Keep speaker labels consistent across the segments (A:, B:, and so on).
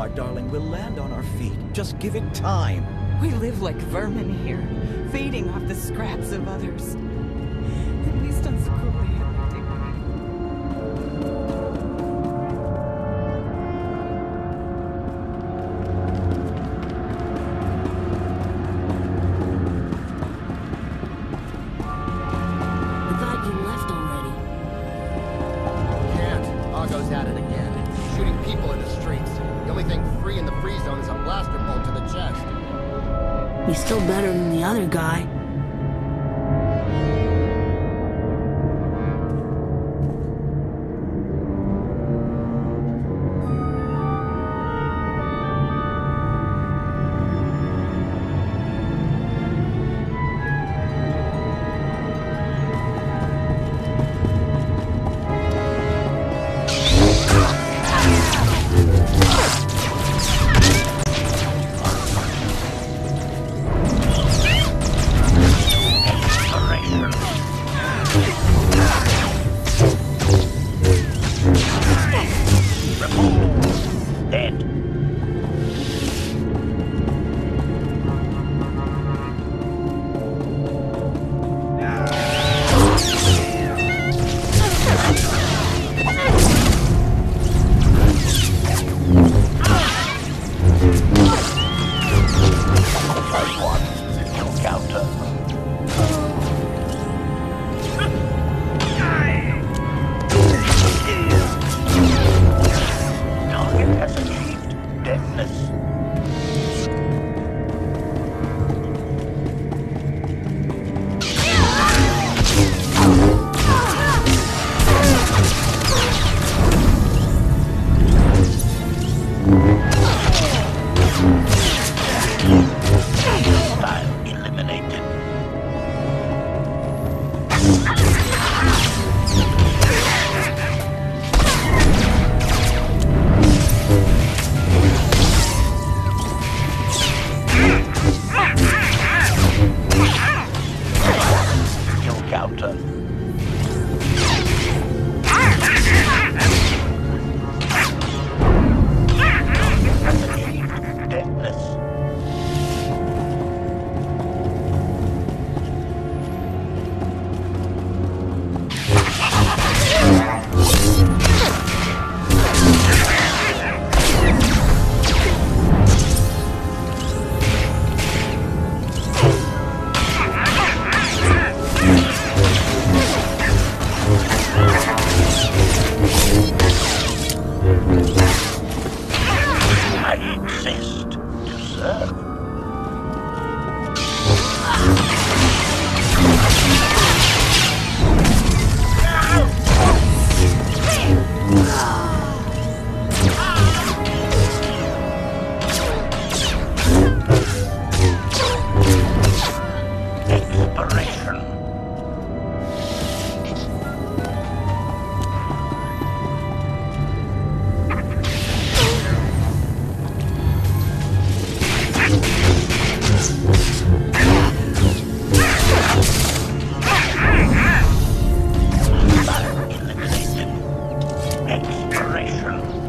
A: my darling. We'll land on our feet. Just give it time.
B: We live like vermin here, feeding off the scraps of others.
C: information.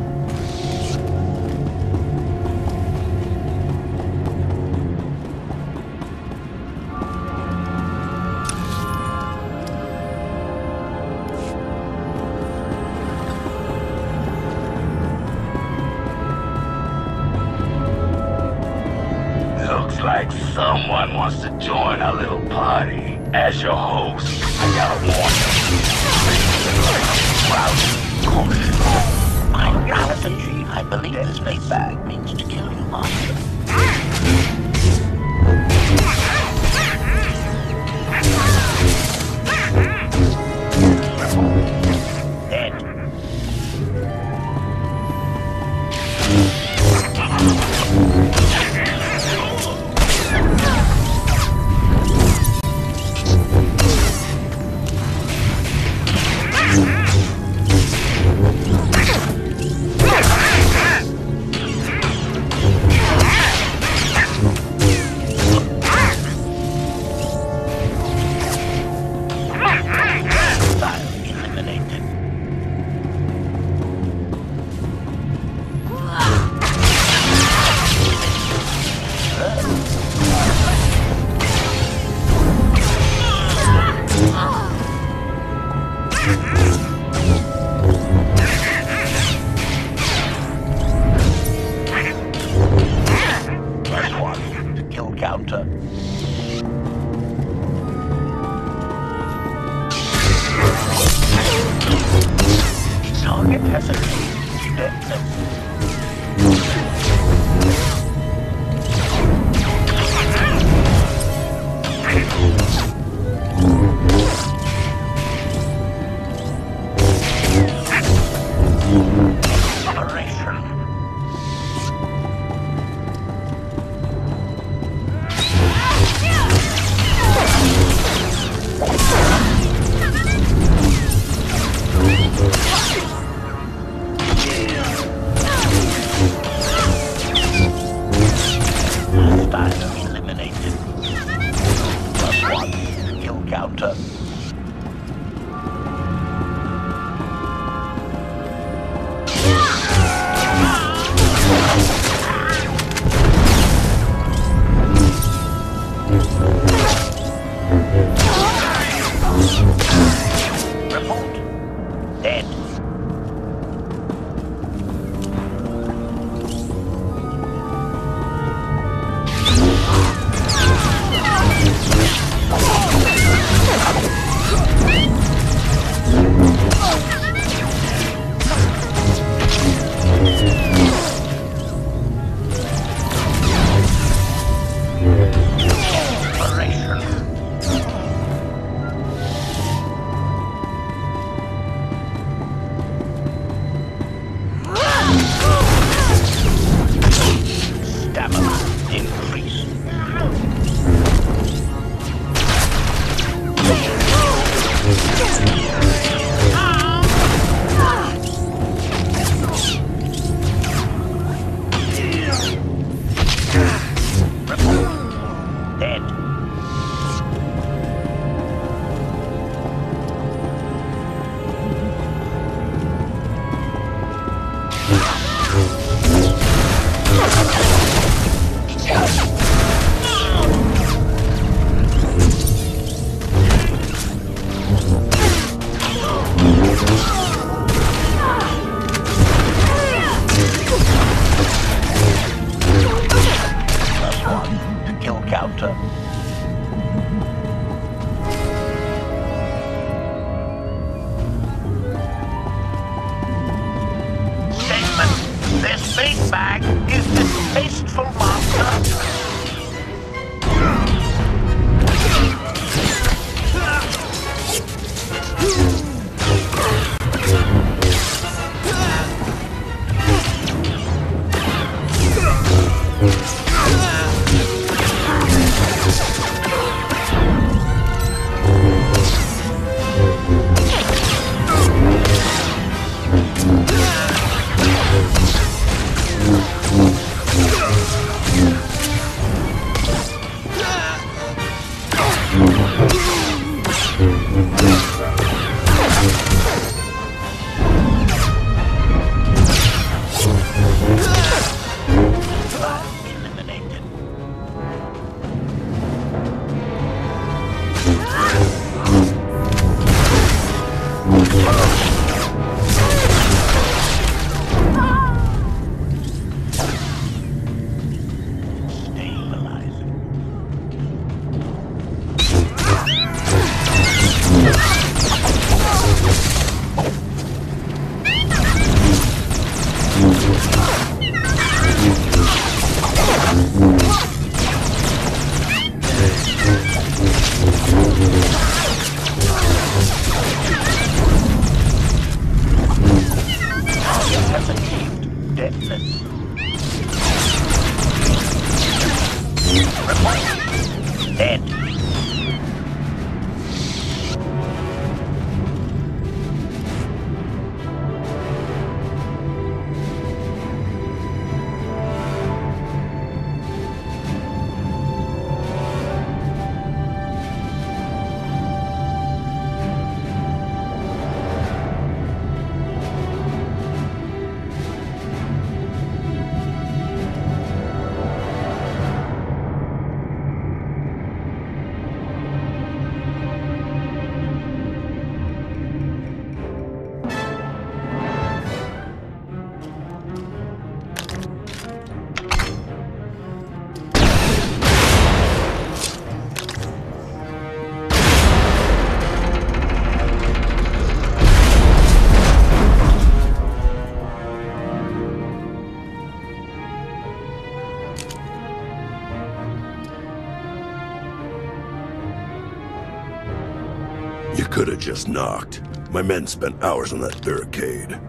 C: Just knocked. My men spent hours on that barricade.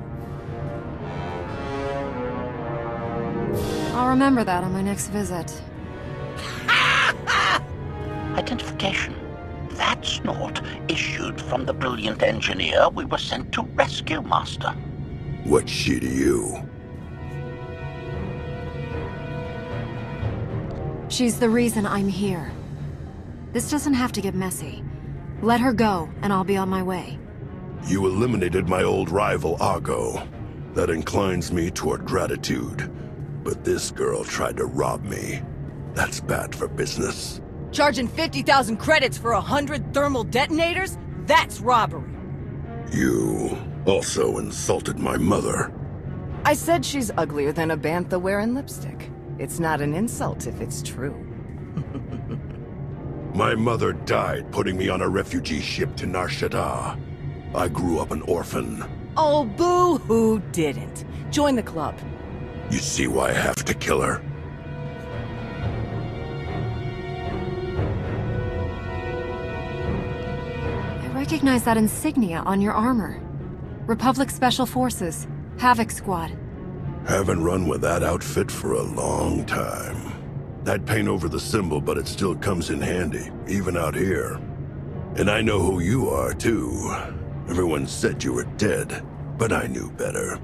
D: I'll remember that on my next visit.
E: Identification. That snort issued from the brilliant engineer we were sent to rescue, Master.
C: What's she to you?
D: She's the reason I'm here. This doesn't have to get messy. Let her go, and I'll be on my way.
C: You eliminated my old rival, Argo. That inclines me toward gratitude. But this girl tried to rob me. That's bad for business.
F: Charging 50,000 credits for a hundred thermal detonators? That's robbery.
C: You also insulted my mother.
F: I said she's uglier than a bantha wearing lipstick. It's not an insult if it's true.
C: My mother died putting me on a refugee ship to Nar Shaddaa. I grew up an orphan.
F: Oh, boo who didn't. Join the club.
C: You see why I have to kill her?
D: I recognize that insignia on your armor. Republic Special Forces, Havoc Squad.
C: Haven't run with that outfit for a long time. I'd paint over the symbol, but it still comes in handy, even out here. And I know who you are, too. Everyone said you were dead, but I knew better.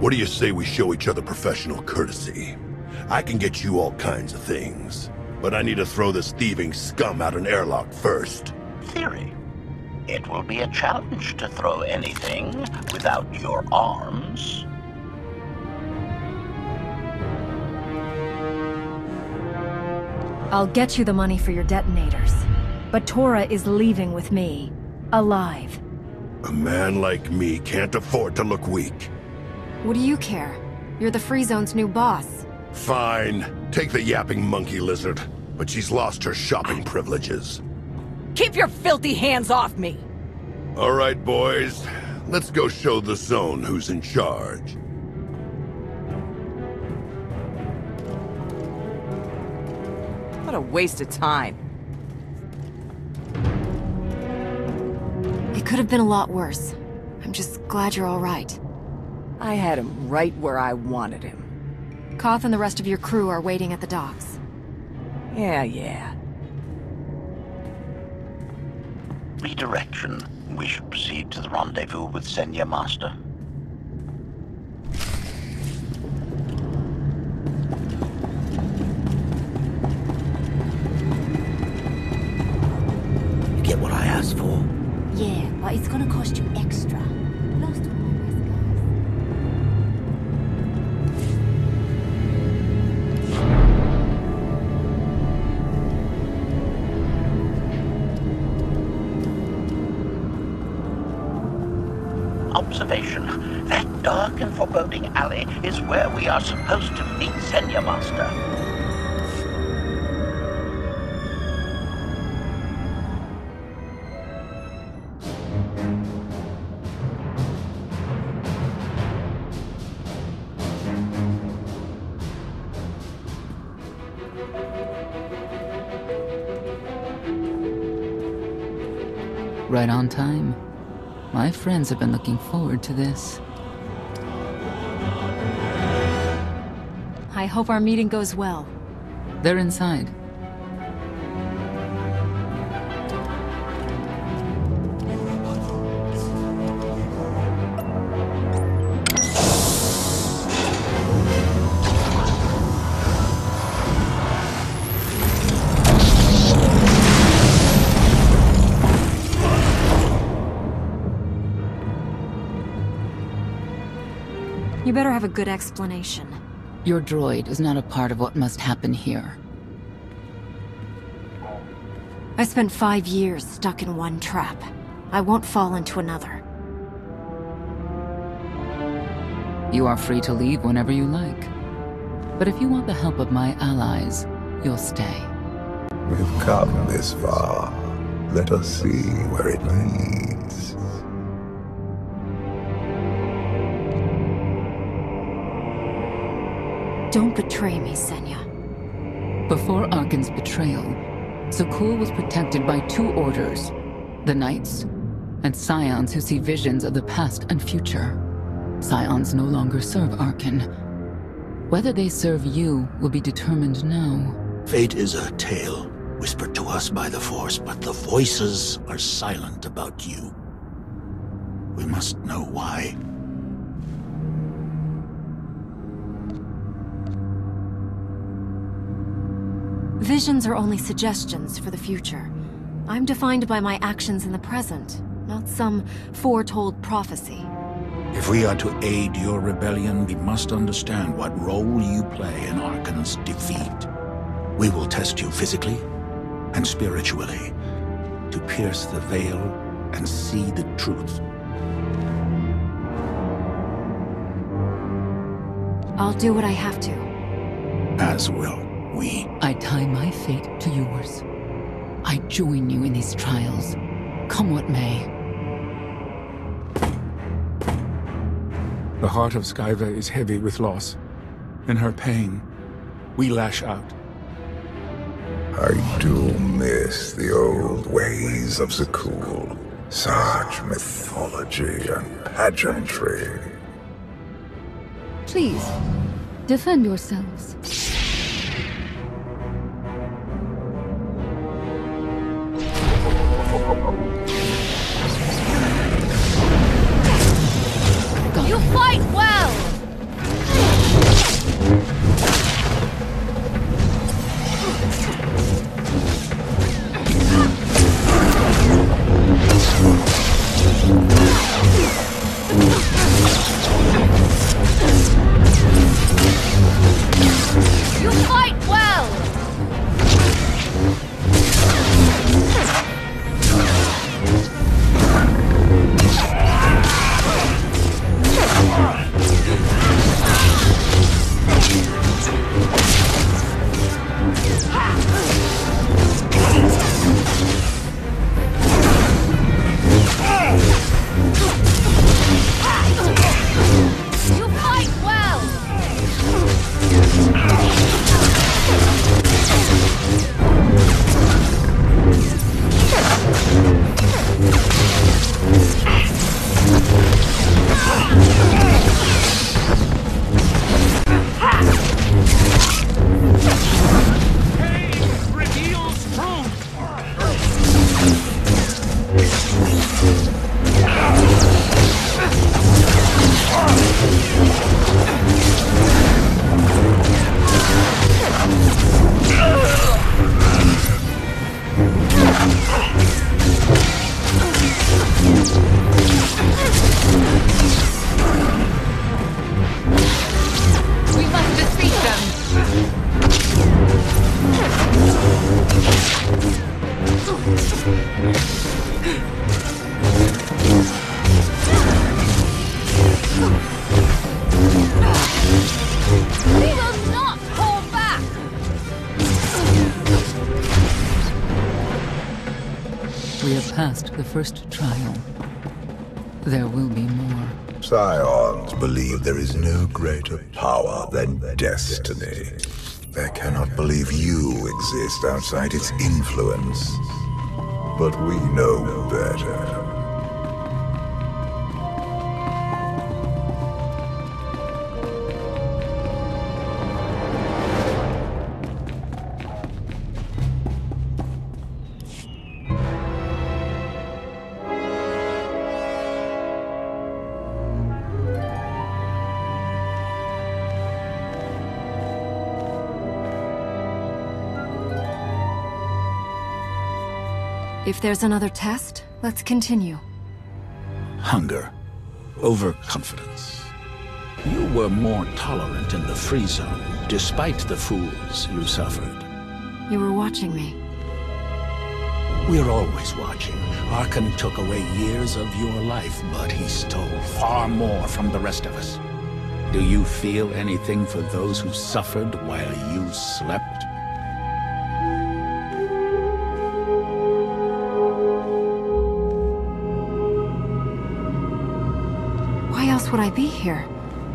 C: What do you say we show each other professional courtesy? I can get you all kinds of things, but I need to throw this thieving scum out an airlock first.
E: Theory. It will be a challenge to throw anything without your arms.
D: I'll get you the money for your detonators. But Tora is leaving with me. Alive.
C: A man like me can't afford to look weak.
D: What do you care? You're the Free Zone's new boss.
C: Fine. Take the yapping monkey lizard. But she's lost her shopping privileges.
F: Keep your filthy hands off me!
C: All right, boys. Let's go show the zone who's in charge.
F: What a waste of time.
D: It could have been a lot worse. I'm just glad you're all right.
F: I had him right where I wanted him.
D: Koth and the rest of your crew are waiting at the docks.
F: Yeah, yeah.
E: Redirection. We should proceed to the rendezvous with Senya Master. Are supposed to meet Senya Master.
G: Right on time. My friends have been looking forward to this.
D: I hope our meeting goes well.
G: They're inside.
D: You better have a good explanation.
G: Your droid is not a part of what must happen here.
D: I spent five years stuck in one trap. I won't fall into another.
G: You are free to leave whenever you like. But if you want the help of my allies, you'll stay.
H: We've come this far. Let us see where it leads.
D: Don't betray me, Senya.
G: Before Arcann's betrayal, Zakuul was protected by two orders. The Knights, and Scions who see visions of the past and future. Scions no longer serve Arcann. Whether they serve you will be determined now.
E: Fate is a tale whispered to us by the Force, but the voices are silent about you. We must know why.
D: Visions are only suggestions for the future. I'm defined by my actions in the present, not some foretold prophecy.
E: If we are to aid your rebellion, we must understand what role you play in Arcann's defeat. We will test you physically and spiritually to pierce the veil and see the truth.
D: I'll do what I have to.
E: As will we.
G: I tie my fate to yours. I join you in these trials, come what may.
I: The heart of Skyva is heavy with loss. In her pain, we lash out.
H: I do miss the old ways of Zakuul. Such mythology and pageantry.
J: Please, defend yourselves.
H: Greater power than destiny. They cannot believe you exist outside its influence. But we know better.
D: If there's another test, let's continue.
E: Hunger. Overconfidence. You were more tolerant in the free zone, despite the fools you suffered.
D: You were watching me.
E: We're always watching. Arcann took away years of your life, but he stole far more from the rest of us. Do you feel anything for those who suffered while you slept?
D: Else would I be here?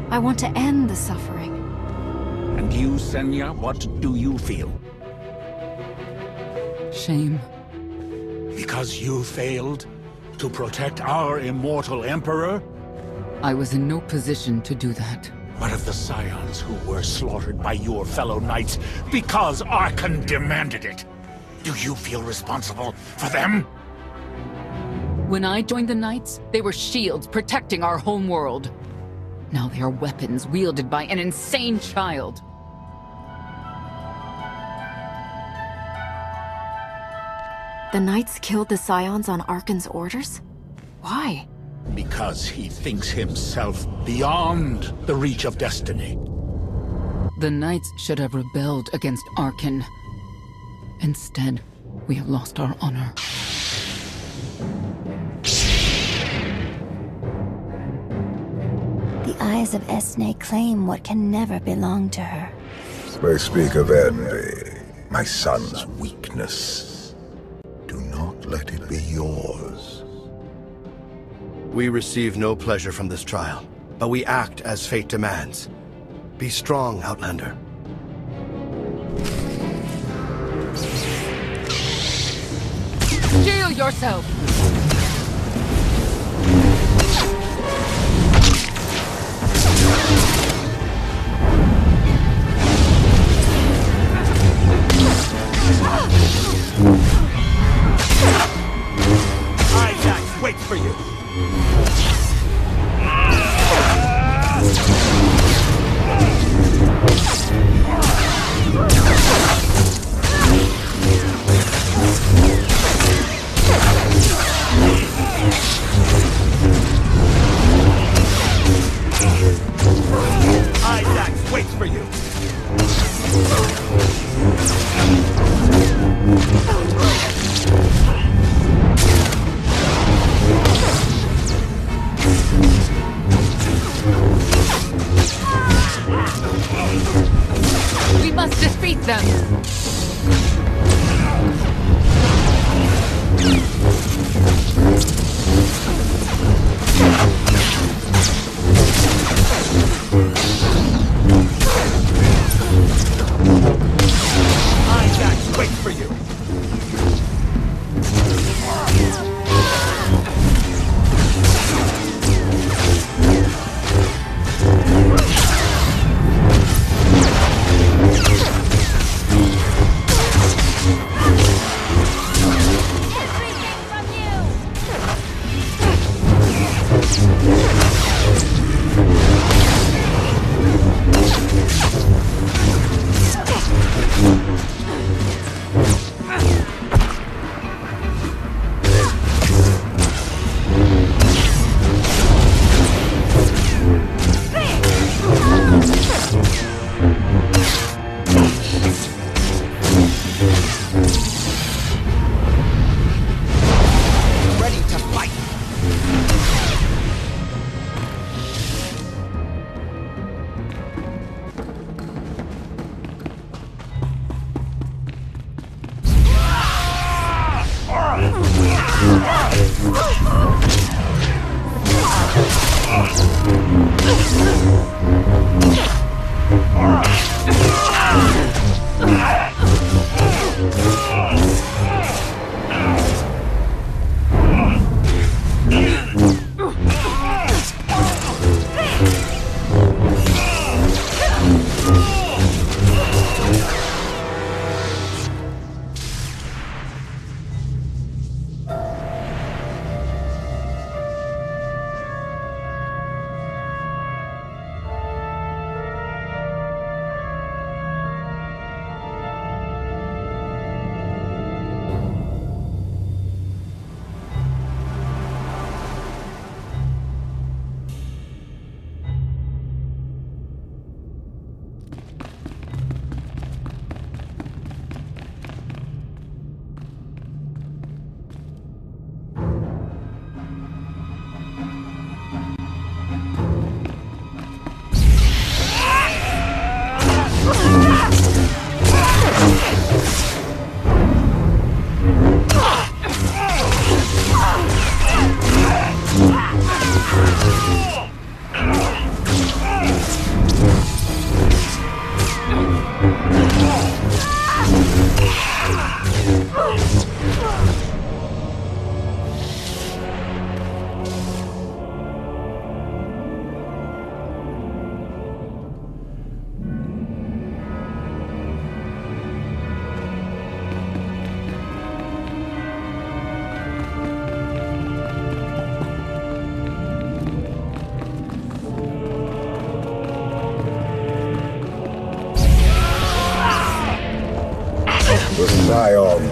D: I want to end the suffering.
E: And you, Senya, what do you feel?
G: Shame.
E: Because you failed to protect our immortal Emperor?
G: I was in no position to do that.
E: What of the Scions who were slaughtered by your fellow knights because Arcann demanded it? Do you feel responsible for them?
G: When I joined the Knights, they were shields protecting our home world. Now they are weapons wielded by an insane child.
D: The Knights killed the Scions on Arcann's orders? Why?
E: Because he thinks himself beyond the reach of destiny.
G: The Knights should have rebelled against Arcann. Instead, we have lost our honor.
K: The eyes of Esne claim what can never belong to her.
H: They speak of envy, my son's weakness. Do not let it be yours.
L: We receive no pleasure from this trial, but we act as fate demands. Be strong, Outlander.
G: Shield yourself!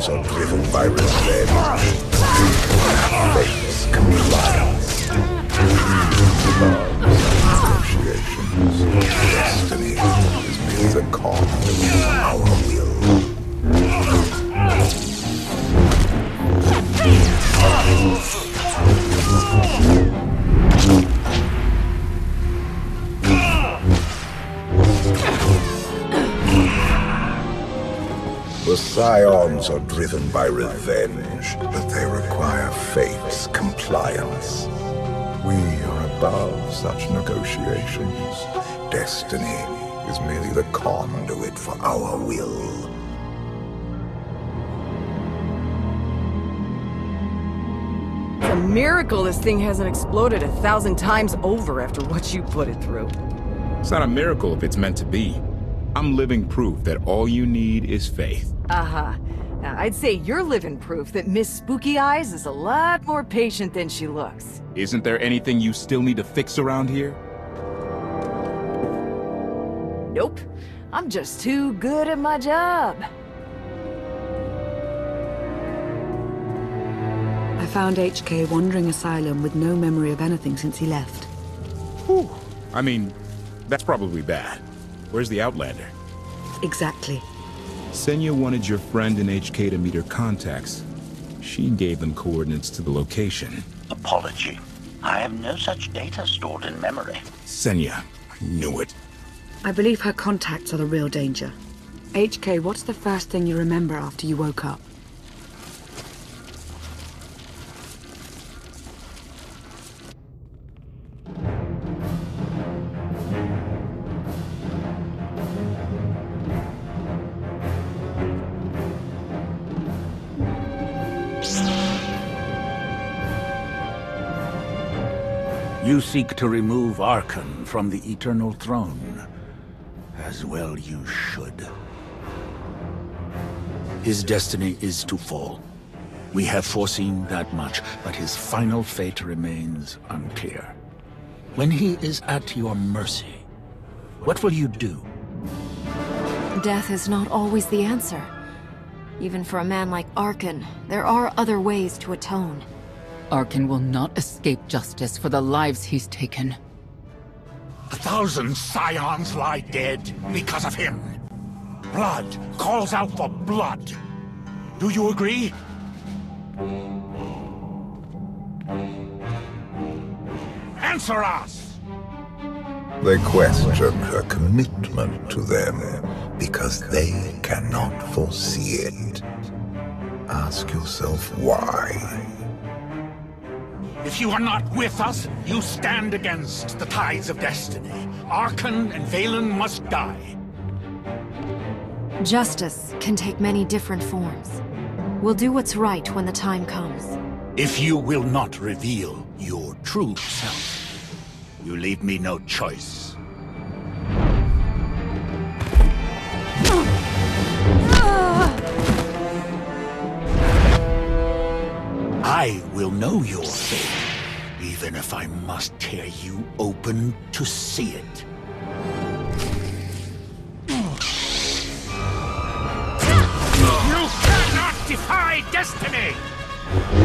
H: Scions are driven by revenge. Fate's. Destiny is merely of our will. Scions are driven by revenge, but they require fate's compliance. We are above such negotiations. Destiny is merely the conduit for our will.
F: It's a miracle this thing hasn't exploded a thousand times over after what you put it through.
M: It's not a miracle if it's meant to be. I'm living proof that all you need is faith.
F: Uh-huh. Now, I'd say you're living proof that Miss Spooky Eyes is a lot more patient than she looks.
M: Isn't there anything you still need to fix around here?
F: Nope. I'm just too good at my job.
N: I found HK wandering asylum with no memory of anything since he left.
M: Whew. I mean, that's probably bad. Where's the Outlander?
N: Exactly.
M: Senya wanted your friend in HK to meet her contacts. She gave them coordinates to the location.
B: Apology. I have no such data stored in memory.
M: Senya, I knew it.
N: I believe her contacts are the real danger. HK, what's the first thing you remember after you woke up?
E: Seek to remove Arcann from the Eternal Throne. As well you should. His destiny is to fall. We have foreseen that much, but his final fate remains unclear. When he is at your mercy, what will you do?
D: Death is not always the answer. Even for a man like Arcann, there are other ways to atone.
G: Arcann will not escape justice for the lives he's taken.
E: A thousand scions lie dead because of him. Blood calls out for blood. Do you agree? Answer us!
H: They question her commitment to them because they cannot foresee it. Ask yourself why.
E: If you are not with us, you stand against the tides of destiny. Arcann and Vaylin must die.
D: Justice can take many different forms. We'll do what's right when the time comes.
E: If you will not reveal your true self, you leave me no choice. I will know your fate, even if I must tear you open to see it. You cannot defy destiny!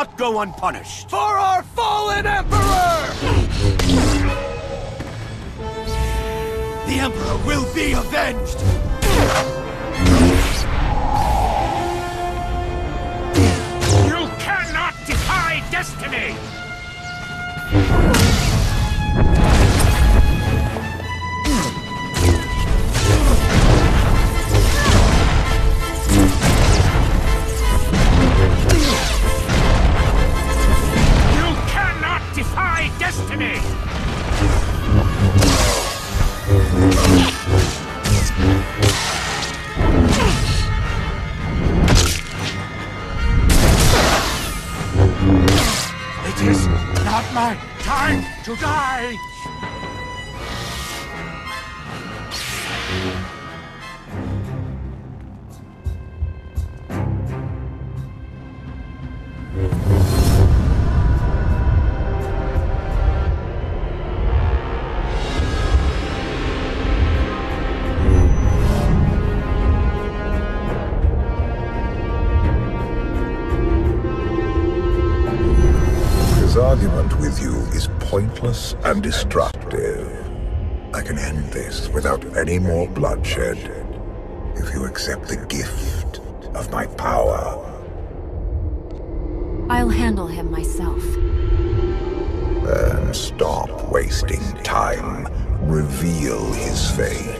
E: Not go unpunished.
A: For our fallen Emperor!
E: The Emperor will be avenged!
O: To die!
H: Pointless and destructive. I can end this without any more bloodshed if you accept the gift of my power.
D: I'll handle him myself.
H: Then stop wasting time. Reveal his fate.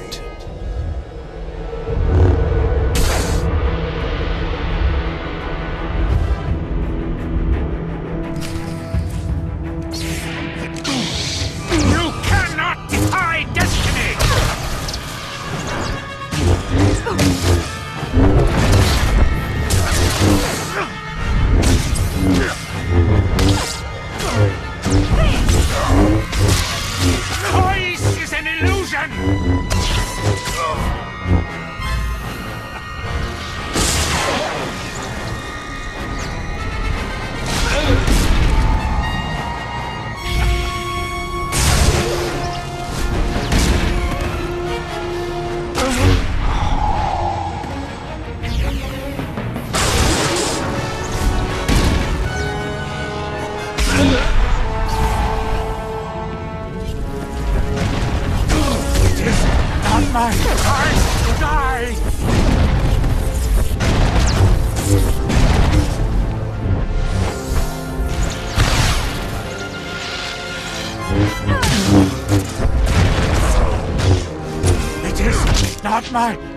O: Is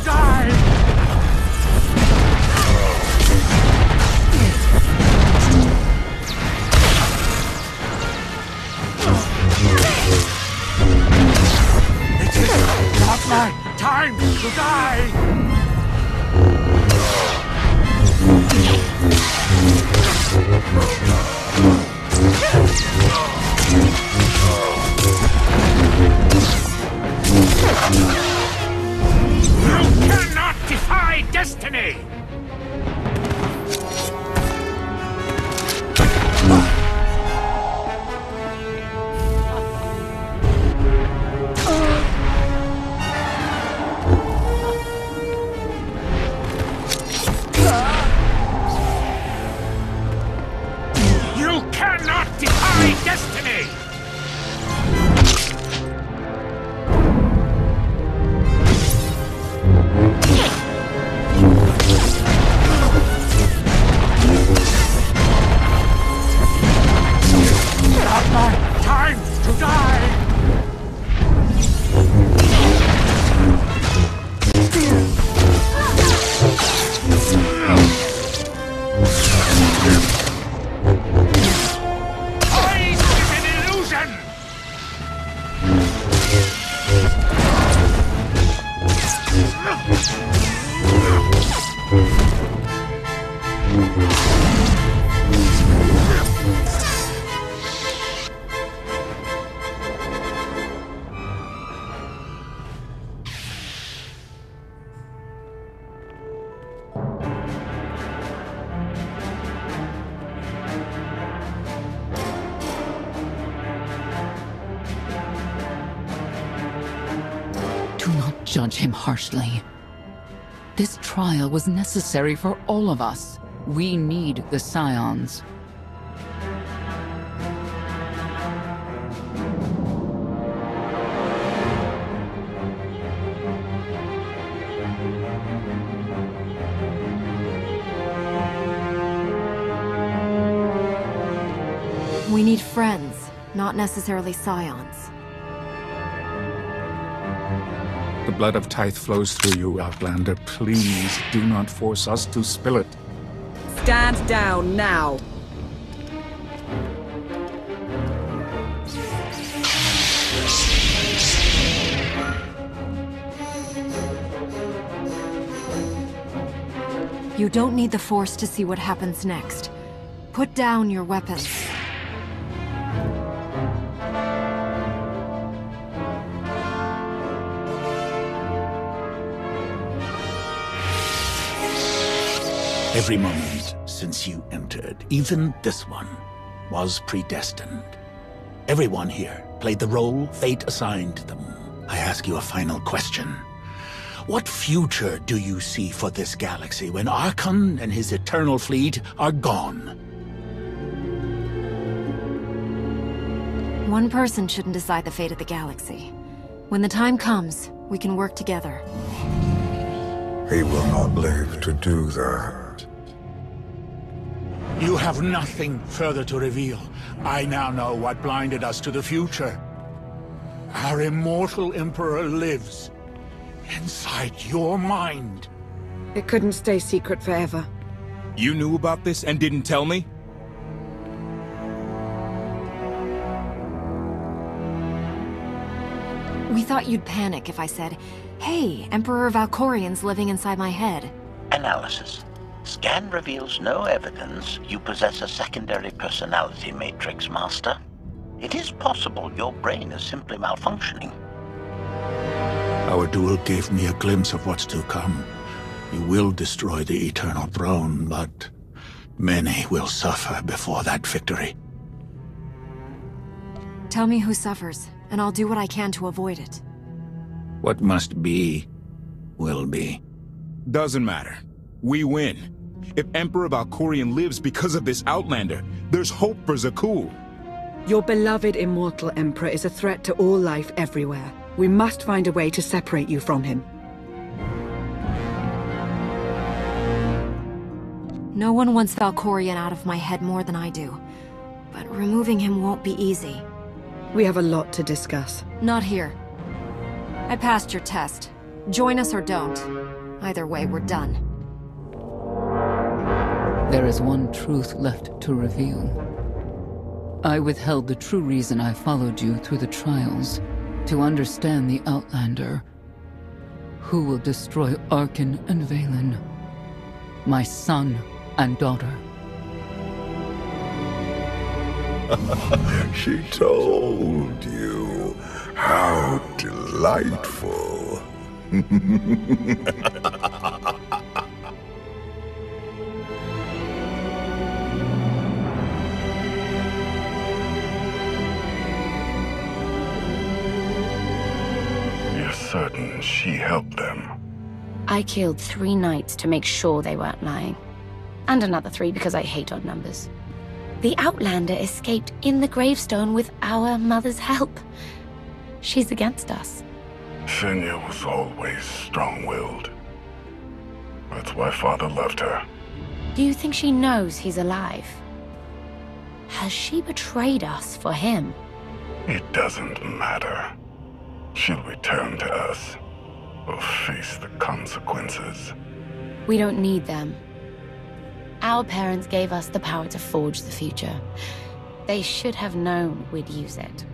O: time to
G: was necessary for all of us. We need the Scions.
D: We need friends, not necessarily scions.
I: The blood of Tithe flows through you, Outlander. Please do not force us to spill it.
N: Stand down now.
D: You don't need the Force to see what happens next. Put down your weapons.
E: Every moment since you entered, even this one, was predestined. Everyone here played the role fate assigned them. I ask you a final question. What future do you see for this galaxy when Arcann and his eternal fleet are gone?
D: One person shouldn't decide the fate of the galaxy. When the time comes, we can work together.
H: He will not live to do that.
E: You have nothing further to reveal. I now know what blinded us to the future. Our immortal Emperor lives inside your mind.
N: It couldn't stay secret forever.
M: You knew about this and didn't tell me?
D: We thought you'd panic if I said, Hey, Emperor Valkorion's living inside my head.
B: Analysis. Scan reveals no evidence you possess a secondary personality matrix, Master. It is possible your brain is simply malfunctioning.
E: Our duel gave me a glimpse of what's to come. You will destroy the Eternal Throne, but many will suffer before that victory.
D: Tell me who suffers, and I'll do what I can to avoid it.
E: What must be, will be.
M: Doesn't matter. We win. If Emperor Valkorion lives because of this Outlander, there's hope for Zakuul.
N: Your beloved immortal Emperor is a threat to all life everywhere. We must find a way to separate you from him.
D: No one wants Valkorion out of my head more than I do. But removing him won't be easy.
N: We have a lot to discuss.
D: Not here. I passed your test. Join us or don't. Either way, we're done.
G: There is one truth left to reveal. I withheld the true reason I followed you through the trials, to understand the Outlander. Who will destroy Arcann and Vaylin? My son and daughter.
H: she told you. How delightful.
C: she helped them?
K: I killed three knights to make sure they weren't lying. And another three because I hate odd numbers. The Outlander escaped in the gravestone with our mother's help. She's against us.
C: Senya was always strong-willed. That's why Father loved her.
K: Do you think she knows he's alive? Has she betrayed us for him?
C: It doesn't matter. She'll return to us. Or face the consequences.
K: We don't need them. Our parents gave us the power to forge the future. They should have known we'd use it.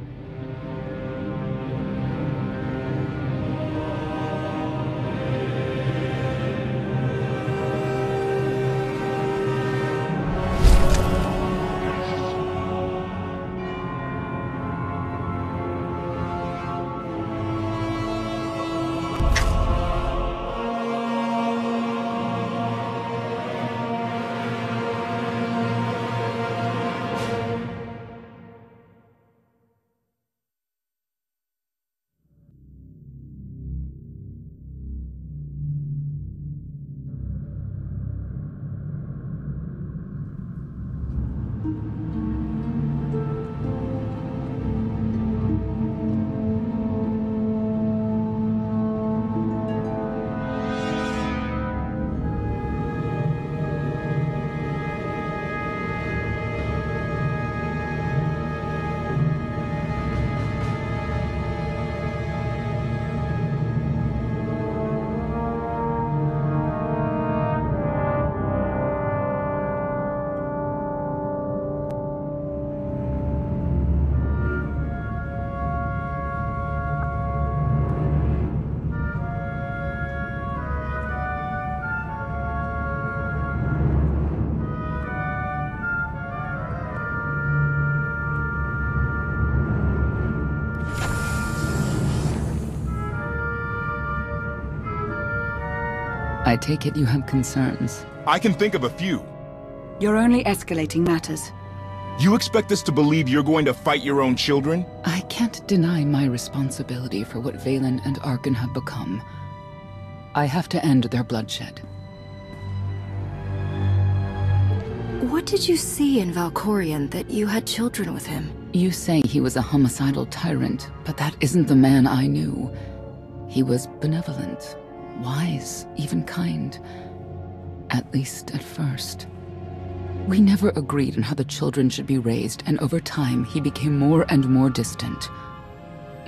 G: Take it you have concerns.
M: I can think of a few.
N: You're only escalating matters.
M: You expect us to believe you're going to fight your own children?
G: I can't deny my responsibility for what Vaylin and Arcann have become. I have to end their bloodshed.
D: What did you see in Valkorion that you had children with him?
G: You say he was a homicidal tyrant, but that isn't the man I knew. He was benevolent, wise, even kind. At least at first. We never agreed on how the children should be raised, and over time he became more and more distant.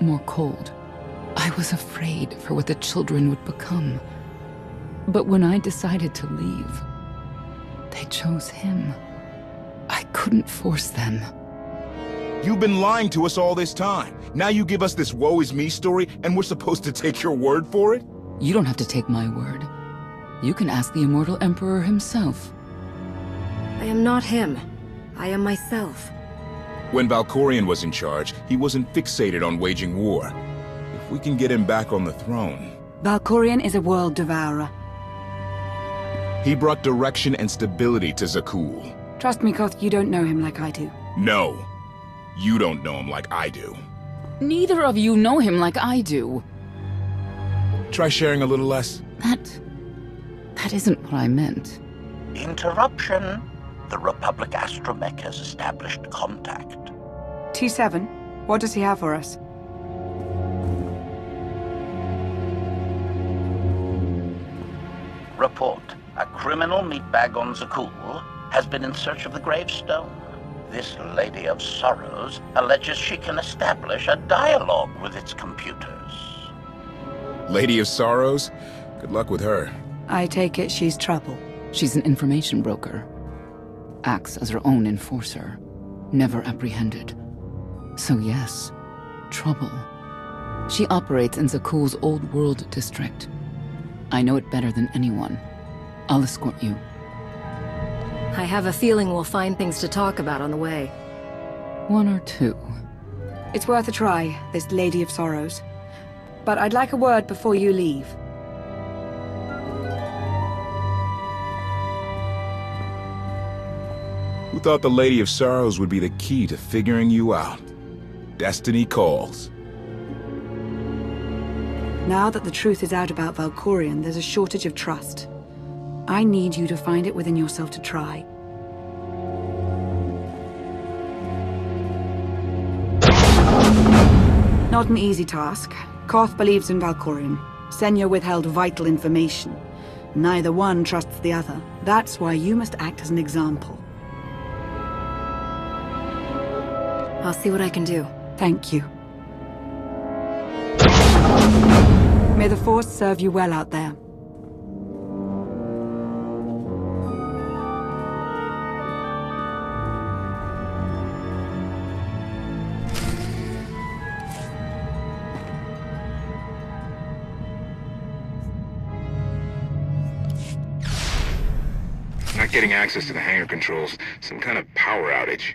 G: More cold. I was afraid for what the children would become. But when I decided to leave, they chose him. I couldn't force them.
M: You've been lying to us all this time. Now you give us this woe is me story, and we're supposed to take your word for it?
G: You don't have to take my word. You can ask the Immortal Emperor himself.
D: I am not him. I am myself.
M: When Valkorion was in charge, he wasn't fixated on waging war. If we can get him back on the throne...
N: Valkorion is a world devourer.
M: He brought direction and stability to Zakuul.
N: Trust me, Koth, you don't know him like I do.
M: No. You don't know him like I do.
G: Neither of you know him like I do.
M: Try sharing a little less.
G: That... that isn't what I meant.
B: Interruption. The Republic Astromech has established contact.
N: T7, what does he have for us?
B: Report. A criminal meatbag on Zakuul has been in search of the gravestone. This Lady of Sorrows alleges she can establish a dialogue with its computers.
M: Lady of Sorrows? Good luck with her.
N: I take it she's trouble.
G: She's an information broker. Acts as her own enforcer. Never apprehended. So yes, trouble. She operates in Zakuul's old world district. I know it better than anyone. I'll escort you.
D: I have a feeling we'll find things to talk about on the way.
G: One or two.
N: It's worth a try, this Lady of Sorrows. But I'd like a word before you leave.
M: Who thought the Lady of Sorrows would be the key to figuring you out? Destiny calls.
N: Now that the truth is out about Valkorion, there's a shortage of trust. I need you to find it within yourself to try. Not an easy task. Koth believes in Valkorion. Senya withheld vital information. Neither one trusts the other. That's why you must act as an example.
D: I'll see what I can do.
N: Thank you. May the Force serve you well out there.
P: Access to the hangar controls. Some kind of power outage.